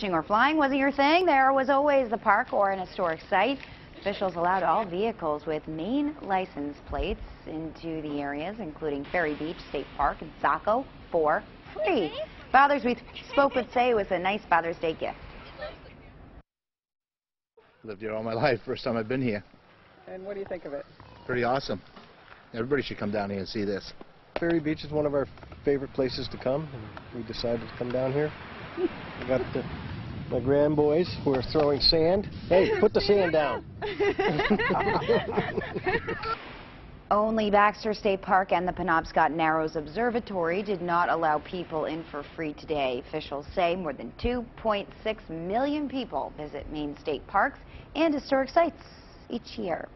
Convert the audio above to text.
fishing or flying wasn't your thing, there was always the park or an historic site. Officials allowed all vehicles with Maine license plates into the areas, including Ferry Beach State Park and Saco, for free. Fathers we spoke with say it was a nice Father's Day gift. Lived here all my life. First time I've been here. And what do you think of it? Pretty awesome. Everybody should come down here and see this. Ferry Beach is one of our favorite places to come, and we decided to come down here. We got the, my grand boys were throwing sand. Hey, put the sand down. Only Baxter State Park and the Penobscot Narrows Observatory did not allow people in for free today. Officials say more than 2.6 million people visit Maine state parks and historic sites each year.